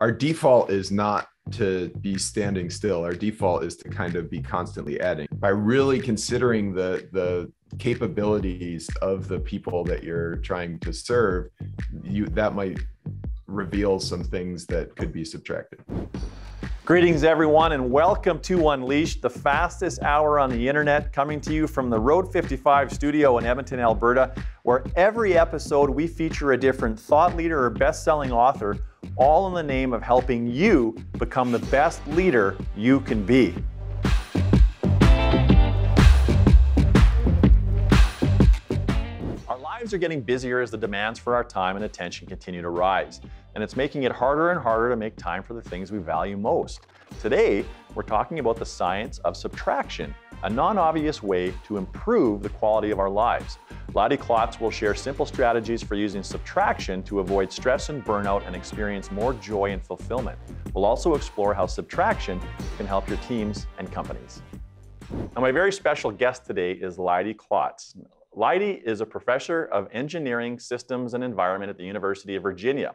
our default is not to be standing still. Our default is to kind of be constantly adding. By really considering the the capabilities of the people that you're trying to serve, you that might reveal some things that could be subtracted. Greetings, everyone, and welcome to Unleashed, the fastest hour on the internet, coming to you from the Road 55 studio in Edmonton, Alberta, where every episode we feature a different thought leader or best selling author, all in the name of helping you become the best leader you can be. Lives are getting busier as the demands for our time and attention continue to rise and it's making it harder and harder to make time for the things we value most. Today, we're talking about the science of subtraction, a non-obvious way to improve the quality of our lives. Leidy Klotz will share simple strategies for using subtraction to avoid stress and burnout and experience more joy and fulfillment. We'll also explore how subtraction can help your teams and companies. Now, my very special guest today is Leidy Klotz. Leidy is a professor of engineering, systems, and environment at the University of Virginia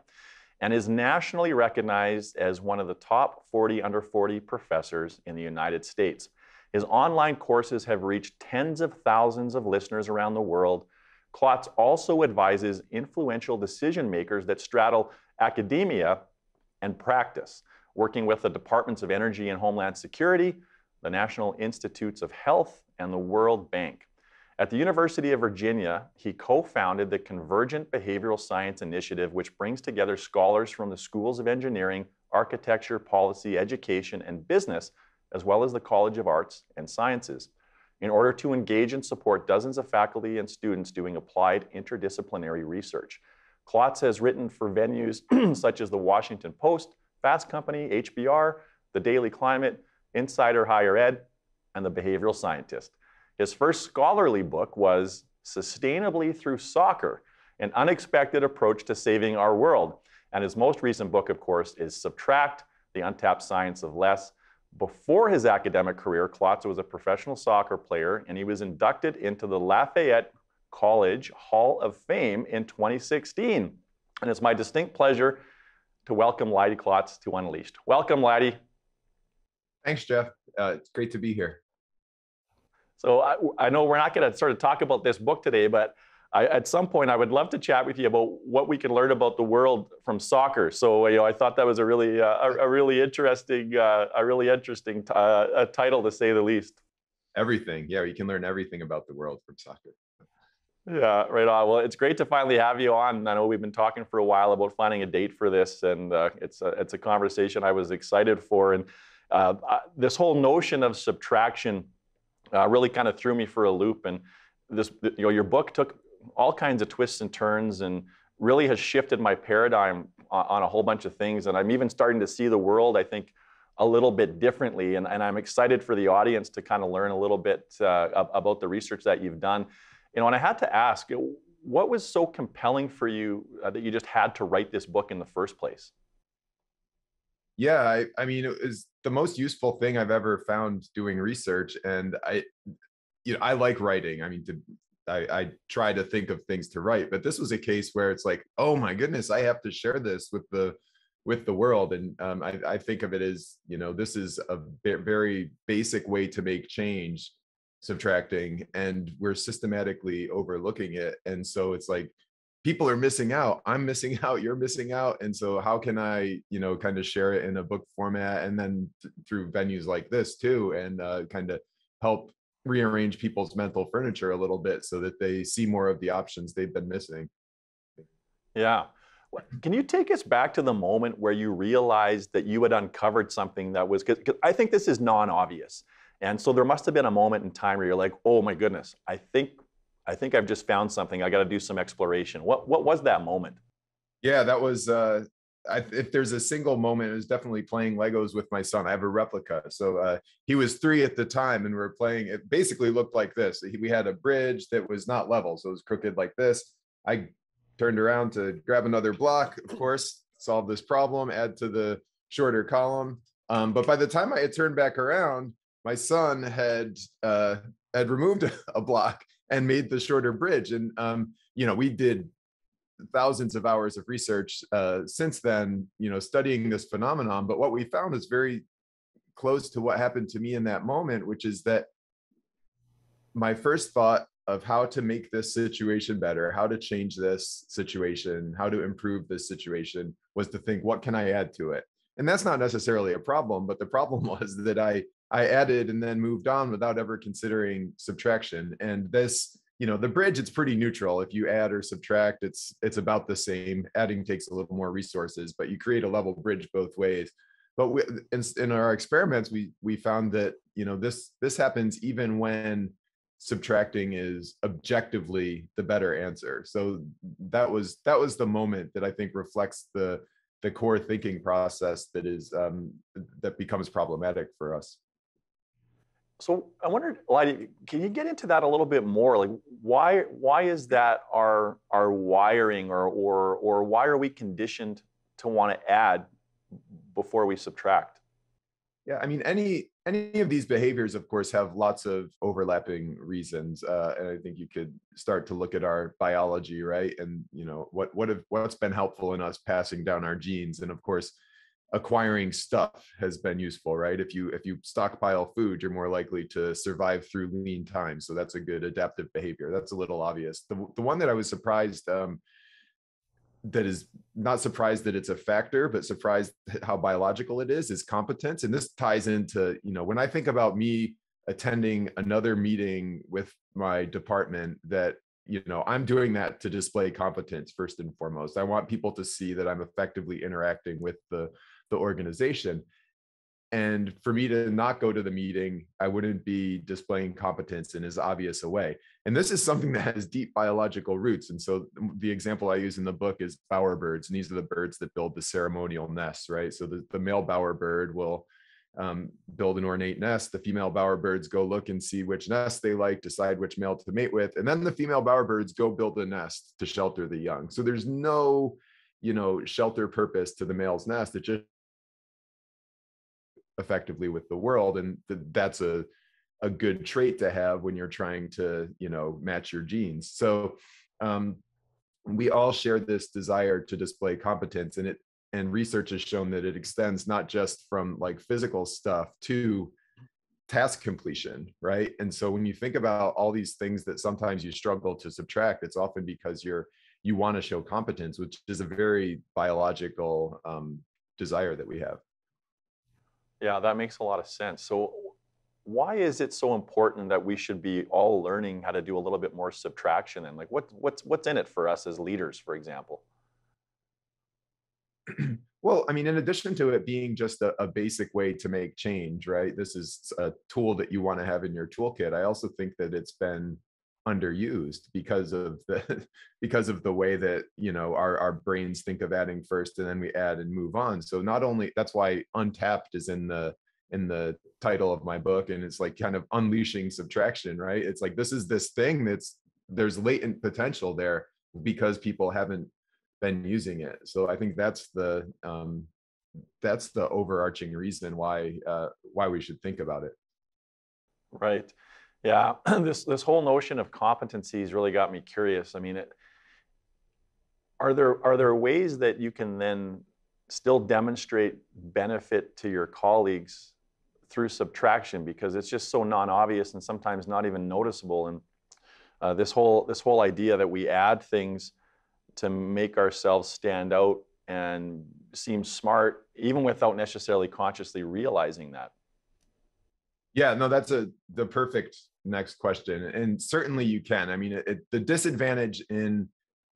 and is nationally recognized as one of the top 40 under 40 professors in the United States. His online courses have reached tens of thousands of listeners around the world. Klotz also advises influential decision makers that straddle academia and practice, working with the Departments of Energy and Homeland Security, the National Institutes of Health, and the World Bank. At the University of Virginia, he co-founded the Convergent Behavioral Science Initiative, which brings together scholars from the schools of engineering, architecture, policy, education, and business, as well as the College of Arts and Sciences, in order to engage and support dozens of faculty and students doing applied interdisciplinary research. Klotz has written for venues such as the Washington Post, Fast Company, HBR, The Daily Climate, Inside Higher Ed, and The Behavioral Scientist. His first scholarly book was Sustainability Through Soccer, an unexpected approach to saving our world. And his most recent book, of course, is Subtract, the Untapped Science of Less. Before his academic career, Klotz was a professional soccer player, and he was inducted into the Lafayette College Hall of Fame in 2016. And it's my distinct pleasure to welcome Leidy Klotz to Unleashed. Welcome, Leidy. Thanks, Jeff. Uh, it's great to be here. So I, I know we're not going to sort of talk about this book today, but I, at some point I would love to chat with you about what we can learn about the world from soccer. So you know, I thought that was a really uh, a, a, really interesting uh, a really interesting t- uh, a title to say the least. Everything, yeah, you can learn everything about the world from soccer. Yeah, right on. Well, it's great to finally have you on. I know we've been talking for a while about finding a date for this, and uh, it's a, it's a conversation I was excited for. And uh, this whole notion of subtraction uh, really kind of threw me for a loop. And this, you know, your book took all kinds of twists and turns and really has shifted my paradigm on, on a whole bunch of things. And I'm even starting to see the world, I think, a little bit differently. And, and I'm excited for the audience to kind of learn a little bit uh, about the research that you've done. You know, and I had to ask, what was so compelling for you uh, that you just had to write this book in the first place? Yeah, I, I mean, it was the most useful thing I've ever found doing research. And I, you know, I like writing. I mean, to, I, I try to think of things to write, but this was a case where it's like, oh my goodness, I have to share this with the with the world. And um, I, I think of it as, you know, this is a very basic way to make change, subtracting, and we're systematically overlooking it. And so it's like people are missing out i'm missing out you're missing out and so how can i you know kind of share it in a book format and then th- through venues like this too and uh, kind of help rearrange people's mental furniture a little bit so that they see more of the options they've been missing. Yeah. Can you take us back to the moment where you realized that you had uncovered something that was because i think this is non-obvious and so there must have been a moment in time where you're like oh my goodness i think I think I've just found something. I got to do some exploration. What what was that moment? Yeah, that was. Uh, I, if there's a single moment, it was definitely playing Legos with my son. I have a replica, so uh, he was three at the time, and we are playing. It basically looked like this. We had a bridge that was not level, so it was crooked like this. I turned around to grab another block, of course, solve this problem, add to the shorter column. Um, but by the time I had turned back around, my son had uh, had removed a block and made the shorter bridge. And um, you know, we did thousands of hours of research uh, since then, you know, studying this phenomenon. But what we found is very close to what happened to me in that moment, which is that my first thought of how to make this situation better, how to change this situation, how to improve this situation was to think, what can I add to it? And that's not necessarily a problem, but the problem was that I I added and then moved on without ever considering subtraction. And this, you know, the bridge, it's pretty neutral. If you add or subtract, it's it's about the same. Adding takes a little more resources, but you create a level bridge both ways. But we, in, in our experiments, we we found that you know this this happens even when subtracting is objectively the better answer so that was that was the moment that i think reflects the the core thinking process that is um, that becomes problematic for us so i wondered can you get into that a little bit more? Like why why is that our our wiring or or or why are we conditioned to want to add before we subtract? Yeah, I mean, any any of these behaviors, of course, have lots of overlapping reasons, uh, and I think you could start to look at our biology, right? And you know, what what have what's been helpful in us passing down our genes, and of course, acquiring stuff has been useful, right? If you if you stockpile food, you're more likely to survive through lean times, so that's a good adaptive behavior. That's a little obvious. The the one that I was surprised. Um, that is not surprised that it's a factor but surprised how biological it is is competence and this ties into you know when i think about me attending another meeting with my department that you know i'm doing that to display competence first and foremost i want people to see that i'm effectively interacting with the the organization. And for me to not go to the meeting i wouldn't be displaying competence in as obvious a way. And this is something that has deep biological roots. And so the example i use in the book is bowerbirds and these are the birds that build the ceremonial nests right? So the, the male bowerbird will um, build an ornate nest. The female bowerbirds go look and see which nest they like decide which male to mate with and then the female bowerbirds go build a nest to shelter the young. So there's no you know shelter purpose to the male's nest. It just effectively with the world and th- that's a a good trait to have when you're trying to you know match your genes. So um, we all share this desire to display competence and it and research has shown that it extends not just from like physical stuff to task completion right? And so when you think about all these things that sometimes you struggle to subtract it's often because you're you want to show competence which is a very biological um, desire that we have yeah, that makes a lot of sense. So, why is it so important that we should be all learning how to do a little bit more subtraction? And like, what what's what's in it for us as leaders, for example? well, I mean, in addition to it being just a, a, basic way to make change, right? This is a tool that you want to have in your toolkit. I also think that it's been underused because of the because of the way that you know our our brains think of adding first and then we add and move on. So not only that's why untapped is in the in the title of my book and it's like kind of unleashing subtraction right? It's like this is this thing that's there's latent potential there because people haven't been using it. So i think that's the um that's the overarching reason why uh why we should think about it. Right yeah, this this whole notion of competencies really got me curious. I mean, it, are there are there ways that you can then still demonstrate benefit to your colleagues through subtraction? Because it's just so non-obvious and sometimes not even noticeable. And uh, this whole this whole idea that we add things to make ourselves stand out and seem smart even without necessarily consciously realizing that. Yeah no that's a the perfect next question and certainly you can. I mean it, the disadvantage in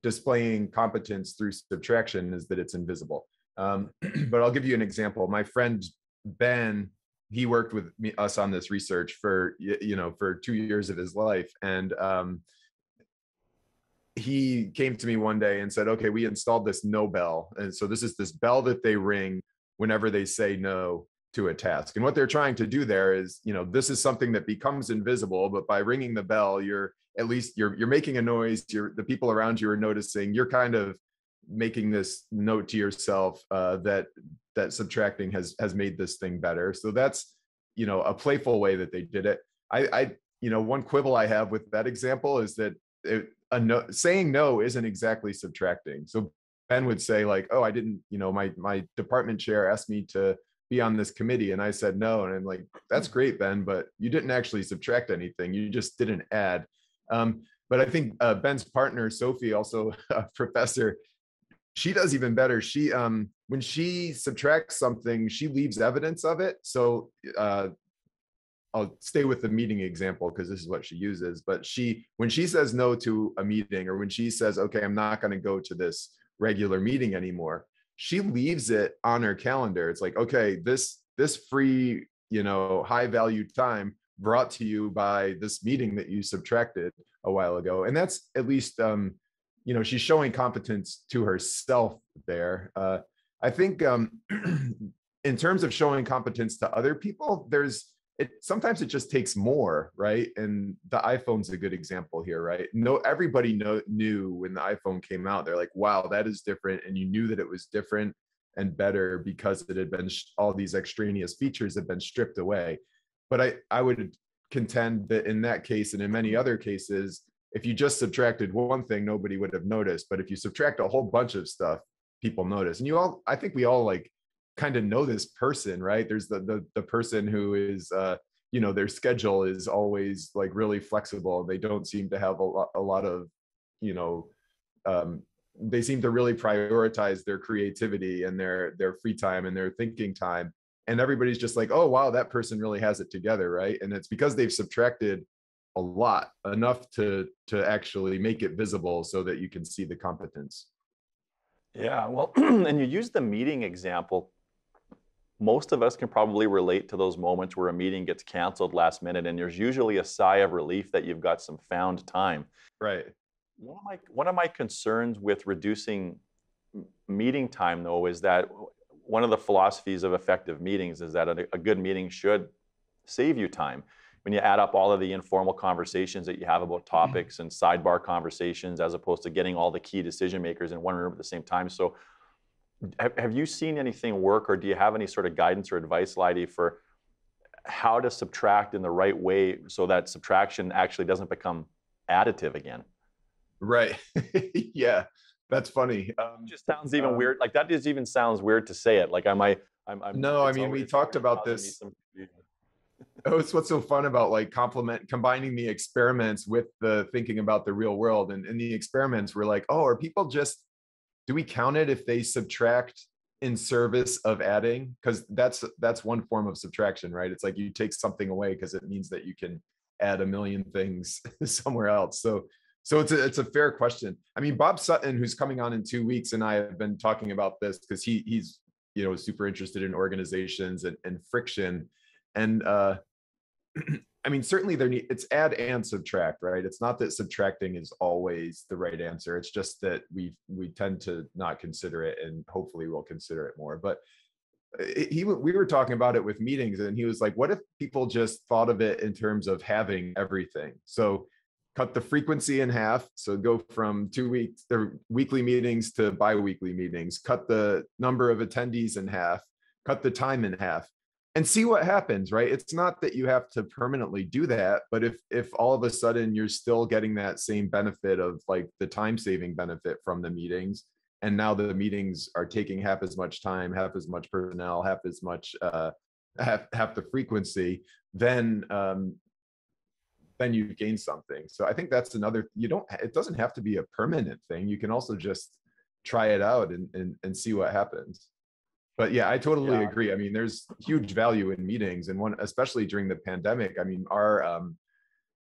displaying competence through subtraction is that it's invisible. Um, but i'll give you an example. My friend ben he worked with me, us on this research for you know for two years of his life and um, he came to me one day and said okay we installed this no bell and so this is this bell that they ring whenever they say no to a task. And what they're trying to do there is, you know, this is something that becomes invisible, but by ringing the bell, you're at least you're you're making a noise. You're the people around you are noticing. You're kind of making this note to yourself uh, that that subtracting has has made this thing better. So that's you know a playful way that they did it. I, I you know one quibble I have with that example is that it, a no saying no isn't exactly subtracting. So Ben would say like, "Oh, I didn't, you know, my my department chair asked me to be on this committee and I said no." And I'm like, "That's great, Ben, but you didn't actually subtract anything. You just didn't add." Um, but I think uh, Ben's partner Sophie, also a professor, she does even better. She um when she subtracts something, she leaves evidence of it. So uh, I'll stay with the meeting example because this is what she uses. But she, when she says no to a meeting, or when she says, "Okay, I'm not going to go to this regular meeting anymore," she leaves it on her calendar. It's like, okay, this this free, you know, high value time brought to you by this meeting that you subtracted a while ago, and that's at least, um, you know, she's showing competence to herself there. Uh, I think um, in terms of showing competence to other people, there's it sometimes it just takes more right? And the iphone's a good example here right? No everybody know, knew when the iphone came out they're like wow that is different and you knew that it was different and better because it had been all these extraneous features had been stripped away. But i i would contend that in that case and in many other cases if you just subtracted one thing nobody would have noticed. But if you subtract a whole bunch of stuff people notice. And you all i think we all like kind of know this person, right? There's the the the person who is uh, you know their schedule is always like really flexible. They don't seem to have a lot a lot of you know um, they seem to really prioritize their creativity and their their free time and their thinking time and everybody's just like oh wow that person really has it together right and it's because they've subtracted a lot enough to to actually make it visible so that you can see the competence yeah well and you use the meeting example most of us can probably relate to those moments where a meeting gets canceled last minute and there's usually a sigh of relief that you've got some found time. Right. One of my one of my concerns with reducing meeting time though is that one of the philosophies of effective meetings is that a, a good meeting should save you time. When you add up all of the informal conversations that you have about mm-hmm. topics and sidebar conversations as opposed to getting all the key decision makers in one room at the same time. So have, have you seen anything work or do you have any sort of guidance or advice, Leidy, for how to subtract in the right way so that subtraction actually doesn't become additive again? Right. yeah, that's funny. Um, just sounds even um, weird. Like that just even sounds weird to say it. Like am I? I'm, I'm no, I mean we talked about this. oh, it's what's so fun about like complement combining the experiments with the thinking about the real world. And in the experiments, we're like, oh, are people just do we count it if they subtract in service of adding? Because that's that's one form of subtraction right? It's like you take something away because it means that you can add a million things somewhere else. So so it's a, it's a fair question. I mean bob sutton who's coming on in two weeks and i have been talking about this because he he's you know super interested in organizations and, and friction. And uh I mean, certainly there need it's add and subtract, right? It's not that subtracting is always the right answer. It's just that we we tend to not consider it, and hopefully we'll consider it more. But uh, he we were talking about it with meetings, and he was like, "What if people just thought of it in terms of having everything?" So cut the frequency in half. So go from two weeks or weekly meetings to bi-weekly meetings. Cut the number of attendees in half. Cut the time in half and see what happens right? It's not that you have to permanently do that but if if all of a sudden you're still getting that same benefit of like the time saving benefit from the meetings and now the meetings are taking half as much time half as much personnel half as much uh half half the frequency then um then you gain something. So i think that's another you don't it doesn't have to be a permanent thing. You can also just try it out and and, and see what happens but yeah i totally yeah. agree. I mean there's huge value in meetings and one especially during the pandemic i mean our um,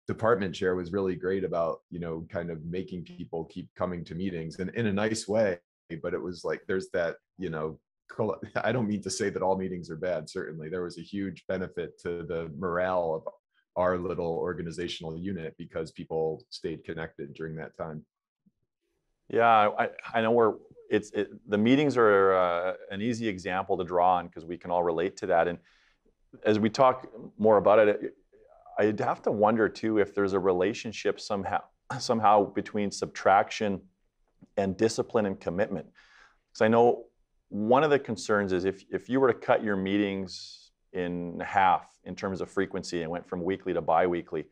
department chair was really great about you know kind of making people keep coming to meetings and in a nice way but it was like there's that you know i don't mean to say that all meetings are bad certainly. There was a huge benefit to the morale of our little organizational unit because people stayed connected during that time. Yeah i, I know we're it's it, the meetings are uh, an easy example to draw on because we can all relate to that. And as we talk more about it, I'd have to wonder too if there's a relationship somehow somehow between subtraction and discipline and commitment. Because I know one of the concerns is if if you were to cut your meetings in half in terms of frequency and went from weekly to biweekly,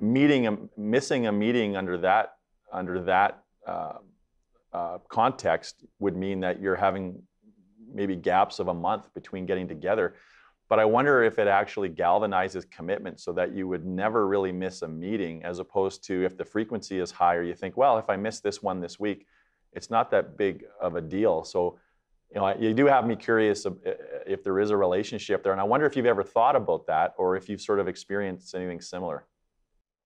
meeting a, missing a meeting under that under that uh, uh, context would mean that you're having maybe gaps of a month between getting together. But I wonder if it actually galvanizes commitment so that you would never really miss a meeting, as opposed to if the frequency is higher, you think, well, if I miss this one this week, it's not that big of a deal. So, you know, you do have me curious if there is a relationship there, and I wonder if you've ever thought about that, or if you've sort of experienced anything similar.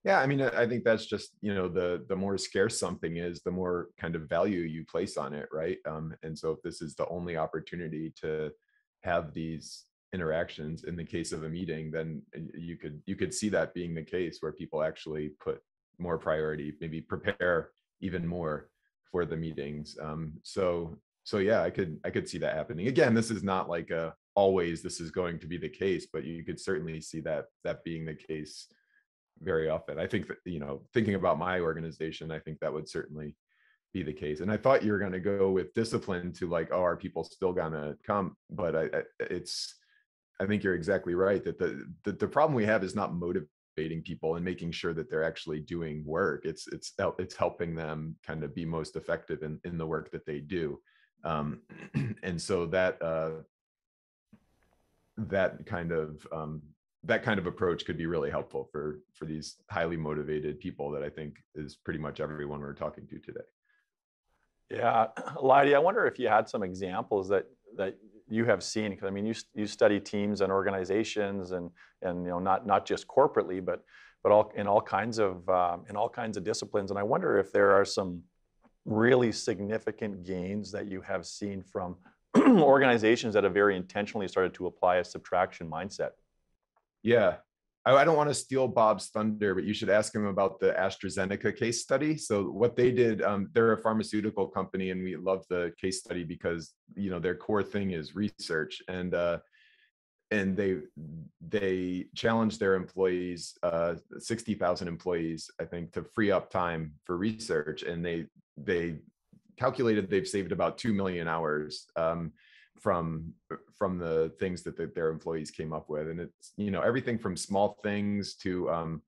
Yeah, I mean, I think that's just you know the the more scarce something is, the more kind of value you place on it, right? Um, and so if this is the only opportunity to have these interactions in the case of a meeting, then you could you could see that being the case where people actually put more priority, maybe prepare even more for the meetings. Um, so so yeah, I could I could see that happening. Again, this is not like a always this is going to be the case, but you could certainly see that that being the case very often. I think that, you know, thinking about my organization, I think that would certainly be the case. And I thought you were going to go with discipline to like, oh, are people still going to come? But I, I, it's, I think you're exactly right that the, the, the problem we have is not motivating people and making sure that they're actually doing work. It's it's it's helping them kind of be most effective in in the work that they do. Um, and so that uh, that kind of um, that kind of approach could be really helpful for for these highly motivated people that I think is pretty much everyone we're talking to today. Yeah, Lydia, I wonder if you had some examples that that you have seen because I mean you you study teams and organizations and and you know not not just corporately but but all in all kinds of um, in all kinds of disciplines and I wonder if there are some really significant gains that you have seen from organizations that have very intentionally started to apply a subtraction mindset. Yeah. I, I don't want to steal Bob's thunder, but you should ask him about the AstraZeneca case study. So what they did, um, they're a pharmaceutical company, and we love the case study because you know their core thing is research, and uh, and they they challenged their employees, uh, sixty thousand employees, I think, to free up time for research, and they they calculated they've saved about two million hours. Um, from from the things that the, their employees came up with and it's you know everything from small things to um,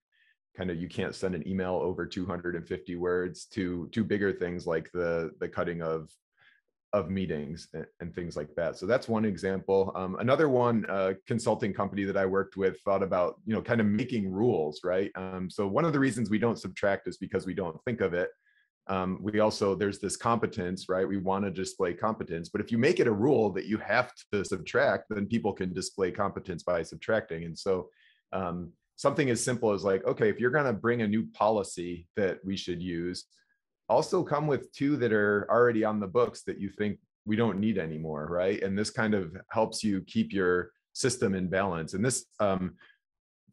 kind of you can't send an email over 250 words to to bigger things like the the cutting of of meetings and, and things like that. So that's one example. Um, another one uh, consulting company that i worked with thought about you know kind of making rules right? Um, so one of the reasons we don't subtract is because we don't think of it um, we also there's this competence right? We want to display competence but if you make it a rule that you have to subtract then people can display competence by subtracting and so um, something as simple as like okay if you're going to bring a new policy that we should use also come with two that are already on the books that you think we don't need anymore right? And this kind of helps you keep your system in balance and this um,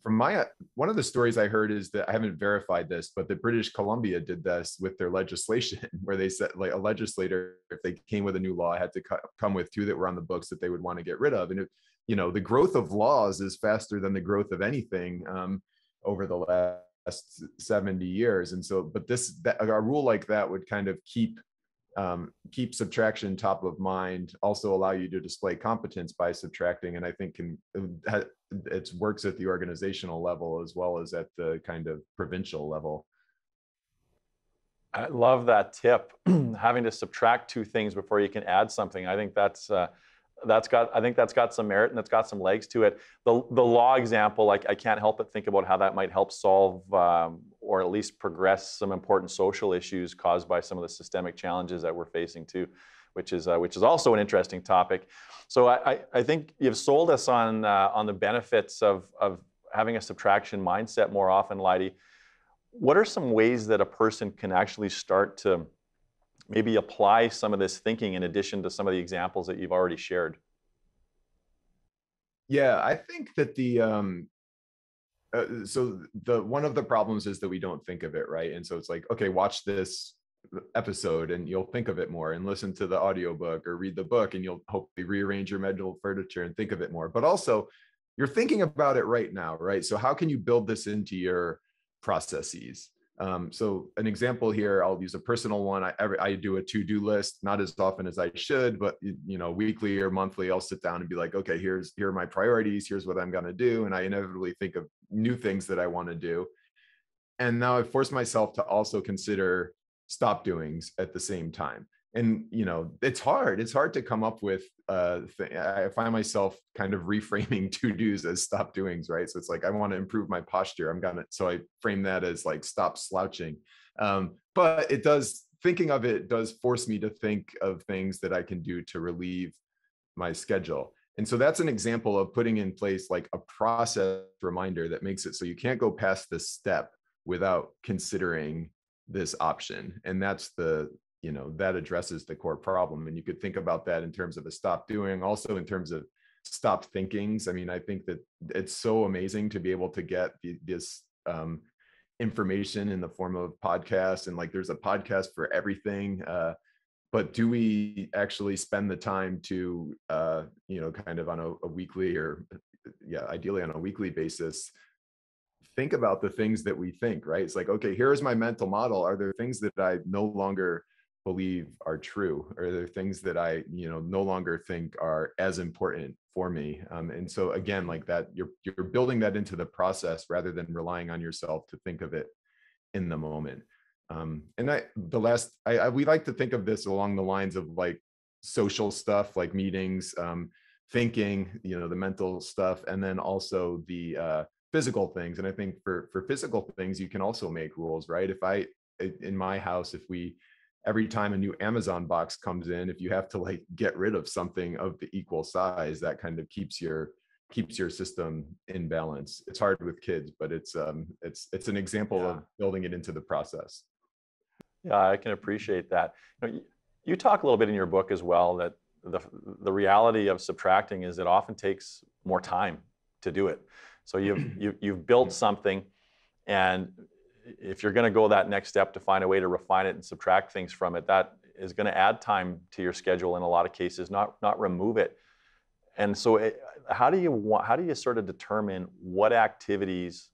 from my one of the stories I heard is that I haven't verified this, but that British Columbia did this with their legislation, where they said like a legislator, if they came with a new law, had to come with two that were on the books that they would want to get rid of. And you know, the growth of laws is faster than the growth of anything um, over the last 70 years. And so, but this that a rule like that would kind of keep um, keep subtraction top of mind also allow you to display competence by subtracting and i think can uh, it works at the organizational level as well as at the kind of provincial level. I love that tip having to subtract two things before you can add something. I think that's uh, that's got i think that's got some merit and that's got some legs to it the, the law example like i can't help but think about how that might help solve um, or at least progress some important social issues caused by some of the systemic challenges that we're facing too which is uh, which is also an interesting topic so i, I think you've sold us on uh, on the benefits of of having a subtraction mindset more often Leidy. what are some ways that a person can actually start to maybe apply some of this thinking in addition to some of the examples that you've already shared? Yeah, I think that the um uh, so the one of the problems is that we don't think of it right? And so it's like okay watch this episode and you'll think of it more and listen to the audiobook or read the book and you'll hopefully rearrange your mental furniture and think of it more. But also you're thinking about it right now right? So how can you build this into your processes um, so an example here, I'll use a personal one. I, every, I do a to-do list, not as often as I should, but you know, weekly or monthly, I'll sit down and be like, okay, here's here are my priorities. Here's what I'm going to do, and I inevitably think of new things that I want to do. and now I've forced myself to also consider stop doings at the same time. And you know, it's hard. It's hard to come up with. Uh, th- I find myself kind of reframing to dos as stop doings, right? So it's like I want to improve my posture. I'm gonna. So I frame that as like stop slouching. Um, but it does. Thinking of it does force me to think of things that I can do to relieve my schedule. And so that's an example of putting in place like a process reminder that makes it so you can't go past this step without considering this option and that's the you know that addresses the core problem and you could think about that in terms of a stop doing also in terms of stop thinkings i mean i think that it's so amazing to be able to get this um, information in the form of podcasts and like there's a podcast for everything uh, but do we actually spend the time to uh, you know kind of on a, a weekly or yeah ideally on a weekly basis think about the things that we think, right? It's like, okay, here's my mental model. Are there things that I no longer believe are true? Are there things that I, you know, no longer think are as important for me? Um, and so again, like that, you're you're building that into the process rather than relying on yourself to think of it in the moment. Um, and I, the last, I, I we like to think of this along the lines of like social stuff, like meetings, um, thinking, you know, the mental stuff, and then also the uh, physical things and i think for for physical things you can also make rules right if i in my house if we every time a new amazon box comes in if you have to like get rid of something of the equal size that kind of keeps your keeps your system in balance. It's hard with kids but it's um it's it's an example yeah. of building it into the process. Yeah i can appreciate that. You, know, you talk a little bit in your book as well that the the reality of subtracting is it often takes more time to do it. So you've, you, you've built something, and if you're going to go that next step to find a way to refine it and subtract things from it, that is going to add time to your schedule in a lot of cases, not, not remove it. And so, it, how do you how do you sort of determine what activities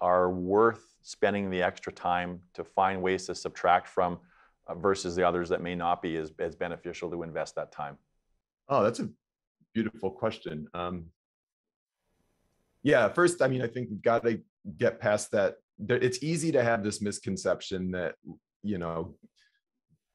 are worth spending the extra time to find ways to subtract from uh, versus the others that may not be as, as beneficial to invest that time? Oh, that's a beautiful question. Um, yeah first i mean i think we've got to get past that it's easy to have this misconception that you know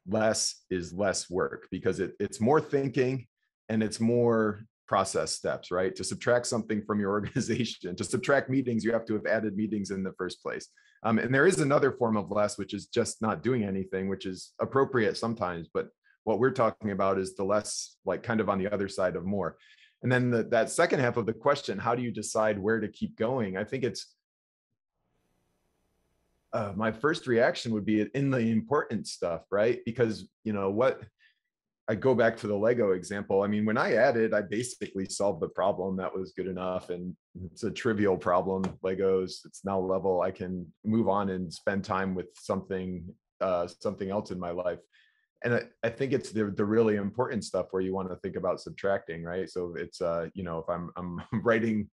less is less work because it, it's more thinking and it's more process steps right? To subtract something from your organization to subtract meetings you have to have added meetings in the first place. Um, and there is another form of less which is just not doing anything which is appropriate sometimes but what we're talking about is the less like kind of on the other side of more. And then the, that second half of the question, how do you decide where to keep going? I think it's uh, my first reaction would be in the important stuff, right? Because you know what, I go back to the Lego example. I mean, when I added, I basically solved the problem. That was good enough, and it's a trivial problem. Legos, it's now level. I can move on and spend time with something, uh, something else in my life and I, I, think it's the the really important stuff where you want to think about subtracting, right? So it's uh, you know, if I'm I'm writing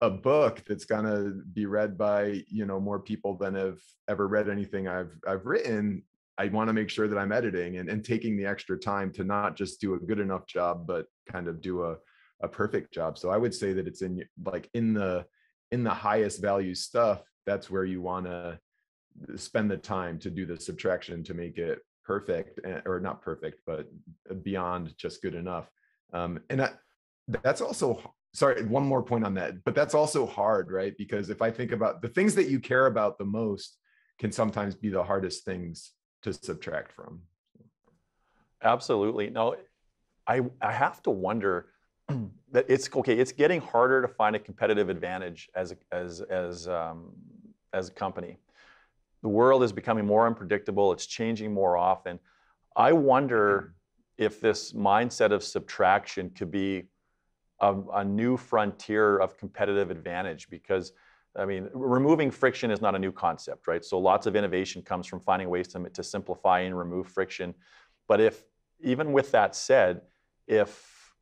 a book that's gonna be read by you know more people than have ever read anything I've I've written, I want to make sure that I'm editing and, and taking the extra time to not just do a good enough job, but kind of do a a perfect job. So I would say that it's in like in the in the highest value stuff, that's where you want to spend the time to do the subtraction to make it perfect eh, or not perfect, but beyond just good enough. Um, and I, that's also sorry one more point on that but that's also hard right? Because if i think about the things that you care about the most can sometimes be the hardest things to subtract from. Absolutely. No i i have to wonder that it's okay it's getting harder to find a competitive advantage as a, as as um, as a company. The world is becoming more unpredictable, it's changing more often. I wonder if this mindset of subtraction could be a, a, new frontier of competitive advantage because I mean, removing friction is not a new concept, right? So lots of innovation comes from finding ways to, to simplify and remove friction. But if, even with that said, if,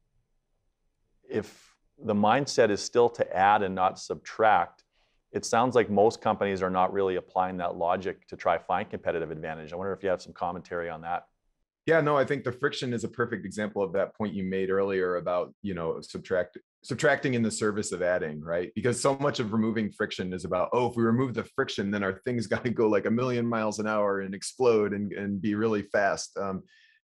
if the mindset is still to add and not subtract, it sounds like most companies are not really applying that logic to try find competitive advantage. I wonder if you have some commentary on that. Yeah, no, I think the friction is a perfect example of that point you made earlier about, you know, subtract subtracting in the service of adding, right? Because so much of removing friction is about, oh, if we remove the friction, then our things got to go like a million miles an hour and explode and, and be really fast. Um,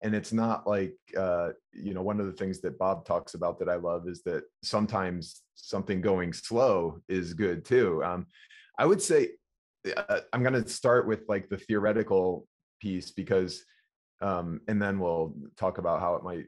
and it's not like uh, you know one of the things that bob talks about that i love is that sometimes something going slow is good too um, i would say uh, i'm going to start with like the theoretical piece because um, and then we'll talk about how it might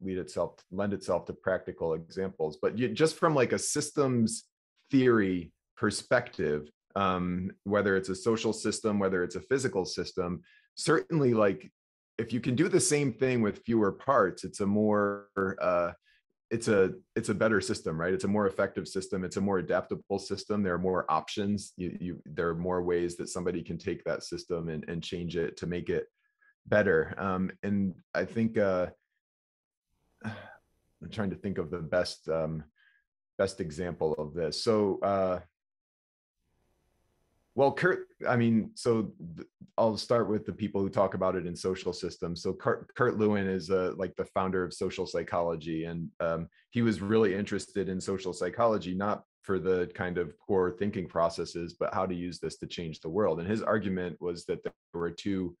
lead itself lend itself to practical examples. But you, just from like a systems theory perspective um, whether it's a social system whether it's a physical system certainly like if you can do the same thing with fewer parts it's a more uh, it's a it's a better system right? It's a more effective system. It's a more adaptable system. There are more options. You, you there are more ways that somebody can take that system and, and change it to make it better um, and i think uh, i'm trying to think of the best um, best example of this so uh, well, Kurt, I mean, so th- I'll start with the people who talk about it in social systems. So Kurt, Kurt Lewin is uh, like the founder of social psychology, and um, he was really interested in social psychology, not for the kind of core thinking processes, but how to use this to change the world. And his argument was that there were two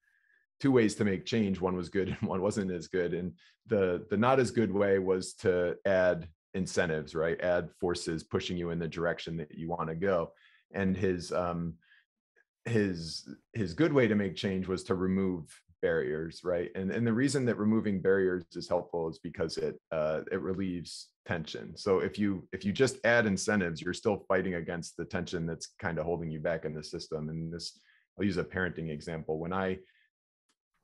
two ways to make change. One was good, and one wasn't as good. And the the not as good way was to add incentives, right? Add forces pushing you in the direction that you want to go. And his um, his his good way to make change was to remove barriers right and and the reason that removing barriers is helpful is because it uh, it relieves tension so if you if you just add incentives you're still fighting against the tension that's kind of holding you back in the system and this i'll use a parenting example when i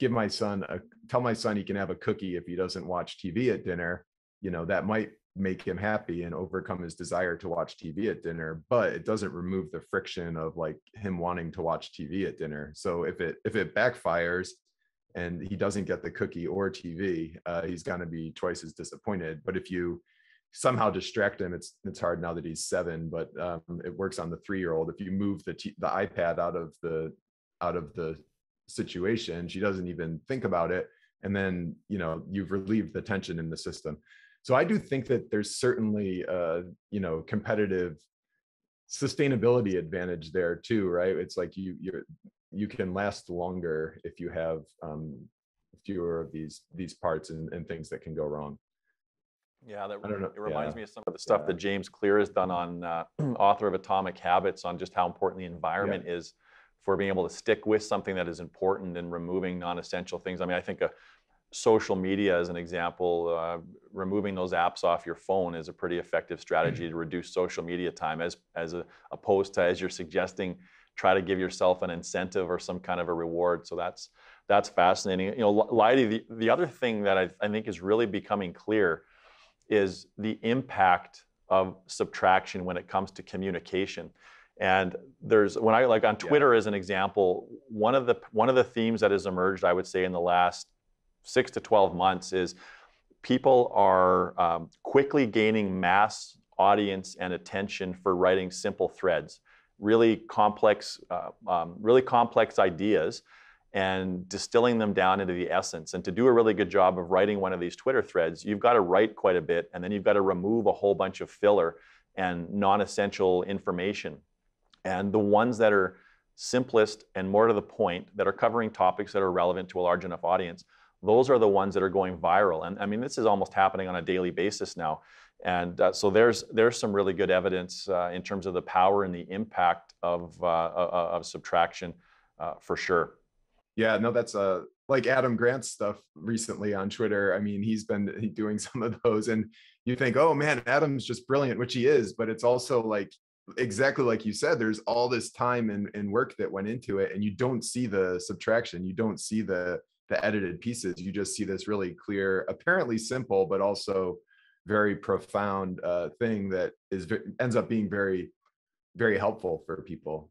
give my son a tell my son he can have a cookie if he doesn't watch tv at dinner you know that might make him happy and overcome his desire to watch TV at dinner but it doesn't remove the friction of like him wanting to watch TV at dinner. So if it if it backfires and he doesn't get the cookie or TV uh, he's going to be twice as disappointed. But if you somehow distract him it's it's hard now that he's 7 but um, it works on the 3 year old if you move the t- the iPad out of the out of the situation she doesn't even think about it and then you know you've relieved the tension in the system so I do think that there's certainly a you know competitive sustainability advantage there too, right? It's like you you you can last longer if you have um, fewer of these these parts and, and things that can go wrong. Yeah, that it reminds yeah. me of some of the stuff yeah. that James Clear has done on uh, author of Atomic Habits on just how important the environment yeah. is for being able to stick with something that is important and removing non-essential things. I mean, I think a social media as an example uh, removing those apps off your phone is a pretty effective strategy to reduce social media time as as a, opposed to as you're suggesting try to give yourself an incentive or some kind of a reward. So that's that's fascinating. You know Leidy, the, the other thing that I, I think is really becoming clear is the impact of subtraction when it comes to communication and there's when i like on twitter yeah. as an example one of the one of the themes that has emerged i would say in the last six to 12 months is people are um, quickly gaining mass audience and attention for writing simple threads, really complex, uh, um, really complex ideas and distilling them down into the essence. And to do a really good job of writing one of these Twitter threads, you've got to write quite a bit and then you've got to remove a whole bunch of filler and non-essential information. And the ones that are simplest and more to the point that are covering topics that are relevant to a large enough audience those are the ones that are going viral. And I mean, this is almost happening on a daily basis now. And uh, so there's there's some really good evidence uh, in terms of the power and the impact of uh, uh, uh of subtraction uh, for sure. Yeah, no, that's uh like Adam Grant's stuff recently on Twitter. I mean, he's been doing some of those, and you think, oh man, Adam's just brilliant, which he is, but it's also like exactly like you said there's all this time and, and work that went into it and you don't see the subtraction you don't see the the edited pieces, you just see this really clear, apparently simple, but also very profound uh, thing that is ends up being very, very helpful for people.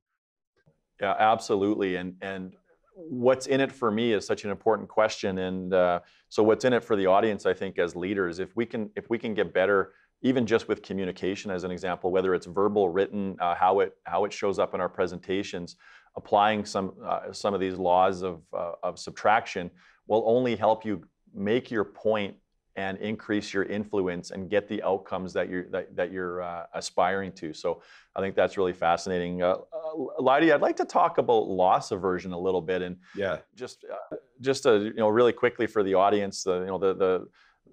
Yeah, absolutely. And and what's in it for me is such an important question. And uh, so, what's in it for the audience, I think, as leaders, if we can if we can get better, even just with communication, as an example, whether it's verbal, written, uh, how it how it shows up in our presentations, applying some uh, some of these laws of, uh, of subtraction, will only help you make your point and increase your influence and get the outcomes that you're that, that you're uh, aspiring to. So I think that's really fascinating. Uh, uh, I'd like to talk about loss aversion a little bit, and yeah, just uh, just to, you know really quickly for the audience, the you know the the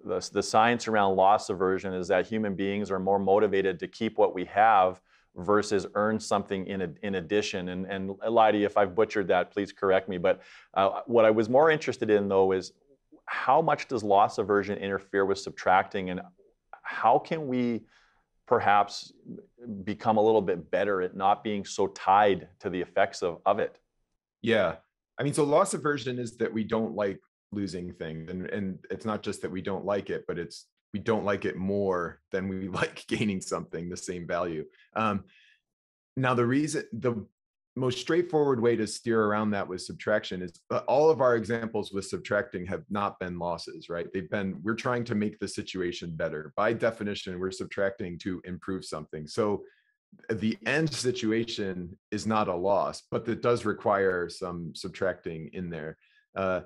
the, the science around loss aversion is that human beings are more motivated to keep what we have versus earn something in, a, in addition. And, and Elodie, if I've butchered that, please correct me. But uh, what I was more interested in, though, is how much does loss aversion interfere with subtracting, and how can we perhaps become a little bit better at not being so tied to the effects of, of it? Yeah. I mean, so loss aversion is that we don't like losing things. And, and it's not just that we don't like it, but it's we don't like it more than we like gaining something the same value. Um, now, the reason, the most straightforward way to steer around that with subtraction is uh, all of our examples with subtracting have not been losses, right? They've been, we're trying to make the situation better. By definition, we're subtracting to improve something. So the end situation is not a loss, but it does require some subtracting in there. Uh,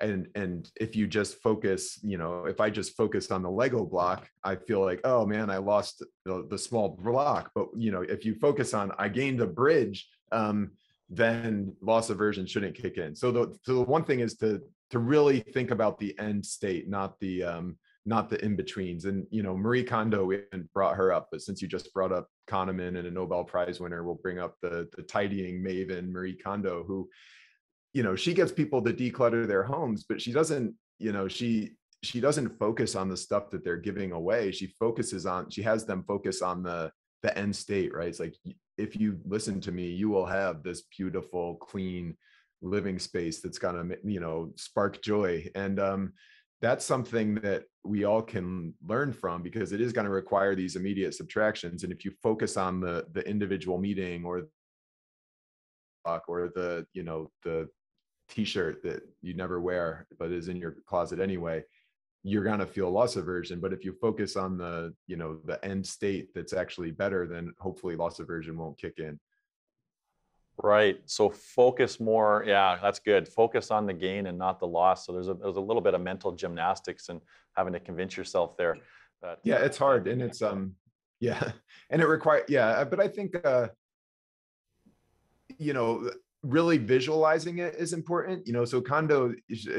and and if you just focus you know if i just focus on the lego block i feel like oh man i lost the, the small block. But you know if you focus on i gained a bridge um, then loss aversion shouldn't kick in. So the so the one thing is to to really think about the end state not the um not the in-betweens. And you know marie kondo we haven't brought her up but since you just brought up kahneman and a nobel prize winner we'll bring up the the tidying maven marie kondo who you know she gets people to declutter their homes but she doesn't you know she she doesn't focus on the stuff that they're giving away. She focuses on she has them focus on the the end state right? It's like if you listen to me you will have this beautiful clean living space that's going to you know spark joy. And um that's something that we all can learn from because it is going to require these immediate subtractions. And if you focus on the the individual meeting or or the you know the t-shirt that you never wear but is in your closet anyway you're going to feel loss aversion. But if you focus on the you know the end state that's actually better then hopefully loss aversion won't kick in. Right. So focus more. Yeah that's good. Focus on the gain and not the loss. So there's a there's a little bit of mental gymnastics and having to convince yourself there that, yeah it's hard and it's um yeah. And it requires yeah but i think uh you know really visualizing it is important you know so kondo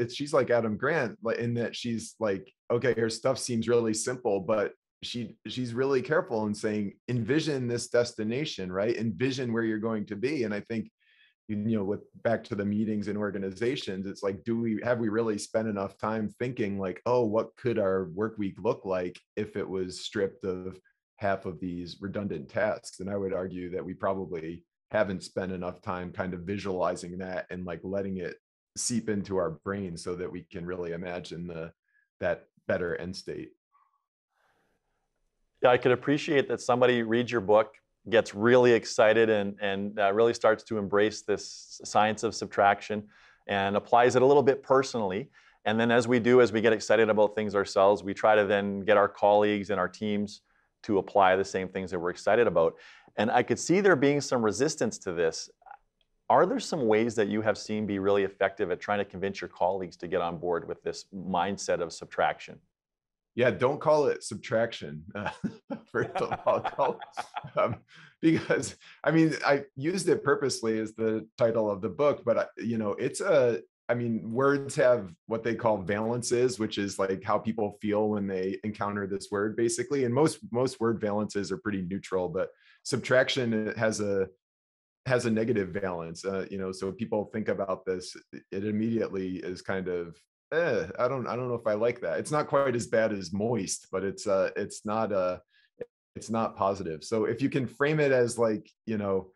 she's like adam grant in that she's like okay her stuff seems really simple but she she's really careful in saying envision this destination right? Envision where you're going to be and i think you know with back to the meetings and organizations it's like do we have we really spent enough time thinking like oh what could our work week look like if it was stripped of half of these redundant tasks and i would argue that we probably haven't spent enough time kind of visualizing that and like letting it seep into our brain so that we can really imagine the that better end state. Yeah i could appreciate that somebody reads your book gets really excited and and uh, really starts to embrace this science of subtraction and applies it a little bit personally. And then as we do as we get excited about things ourselves we try to then get our colleagues and our teams to apply the same things that we're excited about and I could see there being some resistance to this. Are there some ways that you have seen be really effective at trying to convince your colleagues to get on board with this mindset of subtraction? Yeah, don't call it subtraction. Uh, first of all, um, because I mean, I used it purposely as the title of the book, but you know, it's a I mean, words have what they call valences, which is like how people feel when they encounter this word, basically. And most most word valences are pretty neutral, but subtraction has a has a negative valence. Uh, you know, so people think about this, it immediately is kind of, eh, I don't I don't know if I like that. It's not quite as bad as moist, but it's uh it's not uh it's not positive. So if you can frame it as like, you know,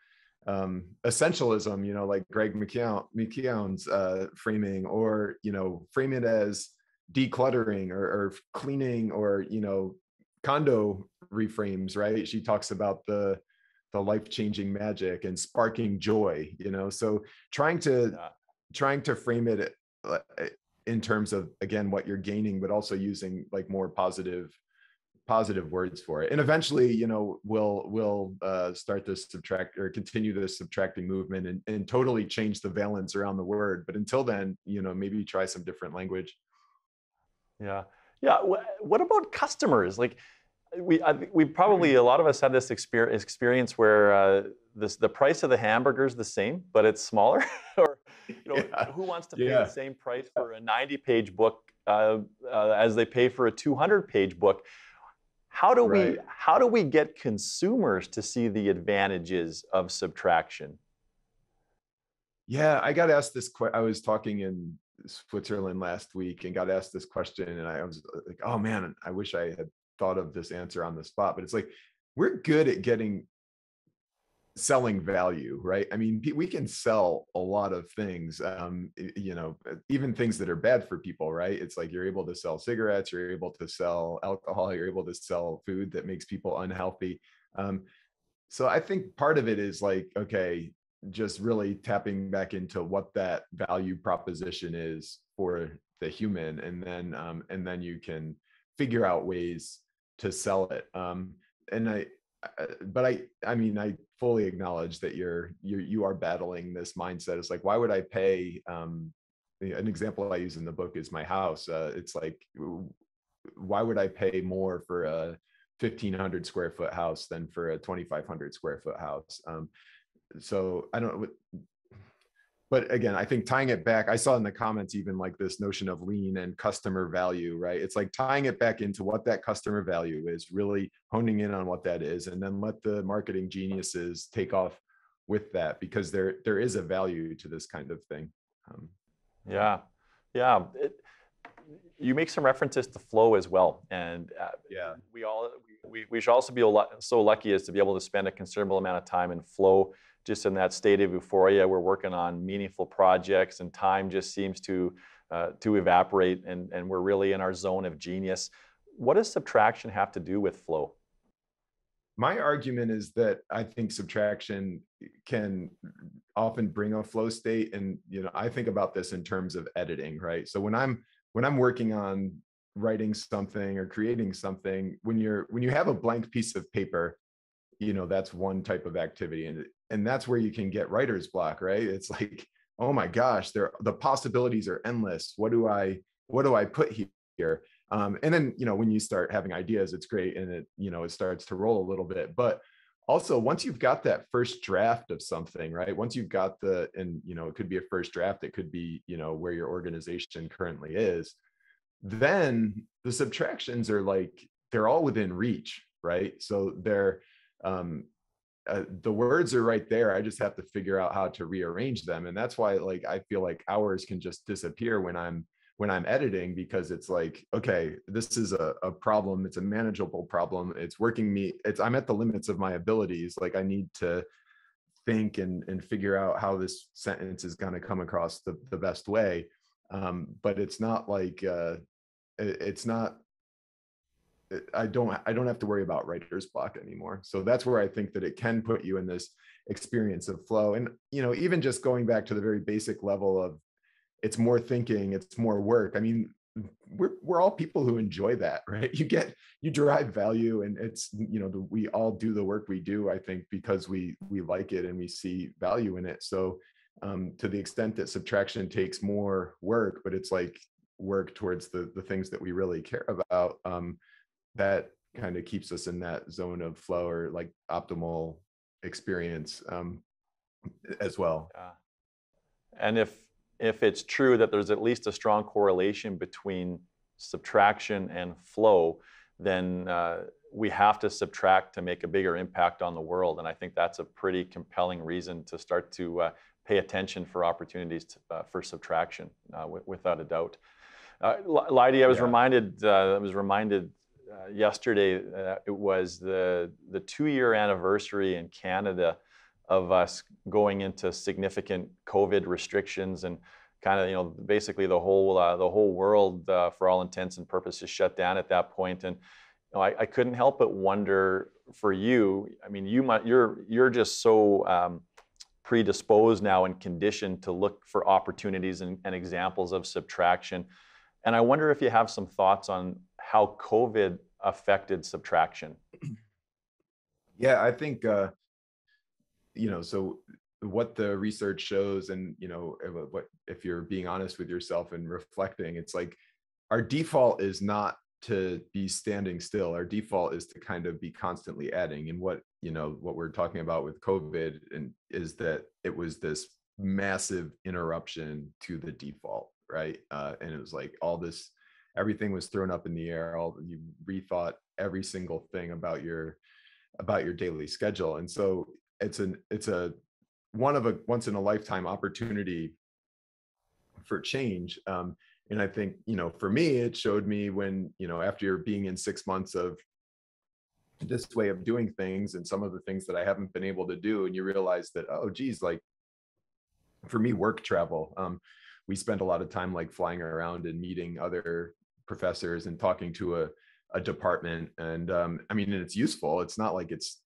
um, essentialism, you know, like Greg McKeown, McKeown's uh, framing, or you know, frame it as decluttering or, or cleaning, or you know, Kondo reframes. Right? She talks about the the life changing magic and sparking joy. You know, so trying to yeah. trying to frame it uh, in terms of again what you're gaining, but also using like more positive positive words for it and eventually you know we'll we'll uh, start this subtract or continue this subtracting movement and, and totally change the valence around the word but until then you know maybe try some different language yeah yeah what about customers like we I, we probably a lot of us had this experience experience where uh, this the price of the hamburger is the same but it's smaller or you know yeah. who wants to pay yeah. the same price for a 90 page book uh, uh, as they pay for a 200 page book how do right. we how do we get consumers to see the advantages of subtraction? Yeah, I got asked this. I was talking in Switzerland last week and got asked this question, and I was uh, like, "Oh man, I wish I had thought of this answer on the spot." But it's like we're good at getting selling value right i mean we can sell a lot of things um you know uh, even things that are bad for people right it's like you're able to sell cigarettes you're able to sell alcohol you're able to sell food that makes people unhealthy um so i think part of it is like okay just really tapping back into what that value proposition is for the human and then um and then you can figure out ways to sell it um and i uh, but I, I mean, I fully acknowledge that you're, you you are battling this mindset. It's like, why would I pay? Um, an example I use in the book is my house. Uh, it's like, why would I pay more for a 1500 square foot house than for a 2500 square foot house? Um, so I don't but again i think tying it back i saw in the comments even like this notion of lean and customer value right? It's like tying it back into what that customer value is really honing in on what that is and then let the marketing geniuses take off with that because there there is a value to this kind of thing um, yeah. Yeah it, you make some references to flow as well and uh, yeah. we all we, we should also be so lucky as to be able to spend a considerable amount of time in flow just in that state of euphoria. We're working on meaningful projects, and time just seems to uh, to evaporate, and, and we're really in our zone of genius. What does subtraction have to do with flow? My argument is that I think subtraction can often bring a flow state, and you know I think about this in terms of editing, right? So when I'm when I'm working on writing something or creating something, when you're when you have a blank piece of paper, you know that's one type of activity and and that's where you can get writer's block right? It's like oh my gosh there the possibilities are endless. What do i what do i put here? Um, and then you know when you start having ideas it's great and it you know it starts to roll a little bit. But also once you've got that first draft of something right once you've got the and you know it could be a first draft it could be you know where your organization currently is then the subtractions are like they're all within reach right? So they're um, uh, the words are right there. I just have to figure out how to rearrange them, and that's why like I feel like hours can just disappear when I'm when I'm editing because it's like okay, this is a, a problem. It's a manageable problem. It's working me. It's I'm at the limits of my abilities. Like I need to think and and figure out how this sentence is going to come across the the best way. Um, but it's not like uh, it, it's not I don't I don't have to worry about writer's block anymore. So that's where I think that it can put you in this experience of flow. And you know, even just going back to the very basic level of it's more thinking, it's more work. I mean, we're we're all people who enjoy that, right? You get you derive value and it's you know, the, we all do the work we do I think because we we like it and we see value in it. So um, to the extent that subtraction takes more work, but it's like work towards the the things that we really care about um, that kind of keeps us in that zone of flow or like optimal experience um, as well. Yeah. And if if it's true that there's at least a strong correlation between subtraction and flow, then uh, we have to subtract to make a bigger impact on the world. And I think that's a pretty compelling reason to start to uh, pay attention for opportunities to, uh, for subtraction, uh, w- without a doubt. Uh, Leidy, I was yeah. reminded. Uh, I was reminded uh, yesterday uh, it was the the two year anniversary in Canada of us going into significant COVID restrictions and kind of you know basically the whole uh, the whole world uh, for all intents and purposes shut down at that point. And you know, I, I, couldn't help but wonder for you I mean you might you're you're just so um, predisposed now and conditioned to look for opportunities and, and examples of subtraction. And I wonder if you have some thoughts on how COVID affected subtraction? Yeah, I think uh, you know. So what the research shows, and you know, uh, what if you're being honest with yourself and reflecting, it's like our default is not to be standing still. Our default is to kind of be constantly adding. And what you know, what we're talking about with COVID, and is that it was this massive interruption to the default, right? Uh, and it was like all this, everything was thrown up in the air. All you rethought every single thing about your about your daily schedule and so it's an it's a one of a once in a lifetime opportunity for change um, and i think you know for me it showed me when you know after being in six months of this way of doing things and some of the things that i haven't been able to do and you realize that oh geez like for me work travel um, we spend a lot of time like flying around and meeting other professors and talking to a a department. And um, i mean and it's useful. It's not like it's